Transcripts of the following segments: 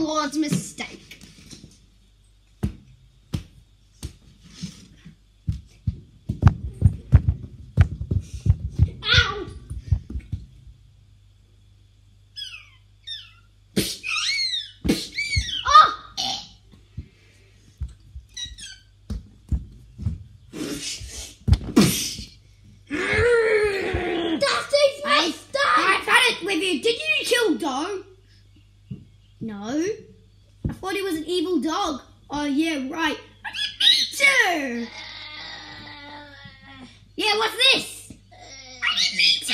Lord's mistake. Ow! Oh! That is my I've stuff! had it with you. Did you kill dog? No. I thought he was an evil dog. Oh yeah, right. I didn't mean to. Yeah, what's this? I didn't mean to.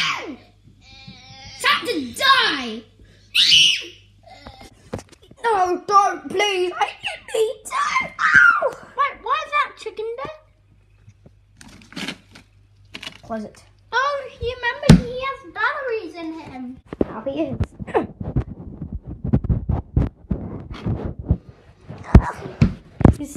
Time to die. No, don't, please. I didn't mean to. Ow! Wait, why is that chicken there? Close it. Oh, you remember he has batteries in him. Is. He's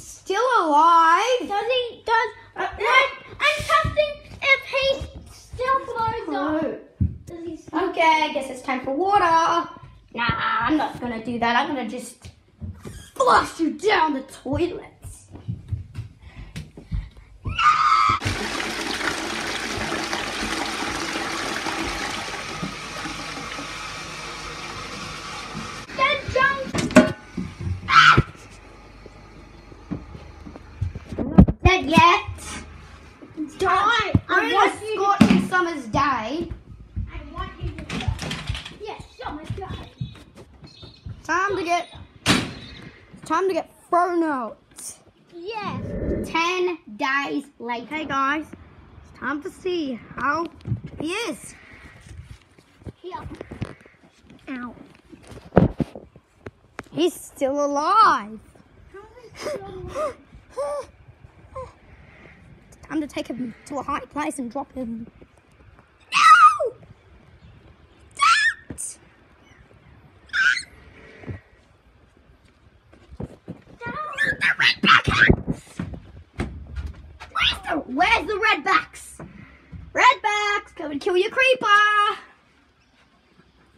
alive. Does he? Does uh, like, I'm testing if he still blows up. Does he? Still, Okay, I guess it's time for water. Nah, I'm not gonna do that. I'm gonna just flush you down the toilets. Dead junk. Dead yet? Die. I On want you. To, scorching summer's day. I want you to. Yes, me die. Time to get. Time to get thrown out. Yes. Ten days later. Hey guys, it's time to see how he is. Here. Ow. He's still alive. Time to take him to a high place and drop him. No! Don't! The redbacks! Where's the, where's the redbacks? Redbacks, come and kill your creeper!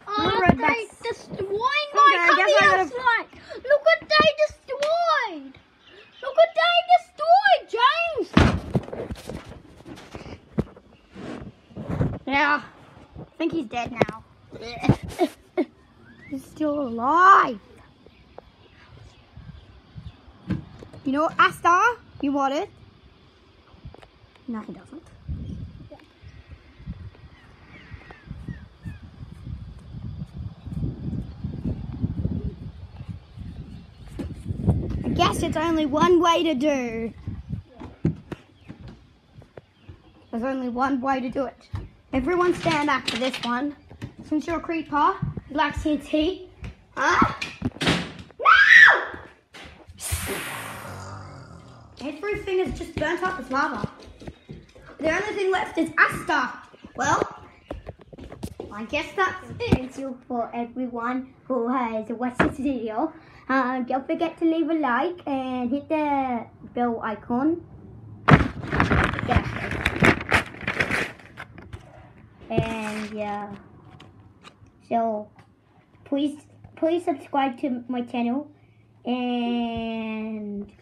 Oh, Red they backs. destroyed my Okay, I guess I Yeah, I think he's dead now. he's still alive. You know Asta? You want it? No, he doesn't. I guess it's only one way to do. There's only one way to do it. Everyone stand back for this one. Since you're a creeper, you like TNT. Huh? No! Everything is just burnt up with lava. The only thing left is Asta. Well, I guess that's it. Thank you for everyone who has watched this video. Um, don't forget to leave a like and hit the bell icon. Yeah. And yeah. So please please subscribe to my channel and.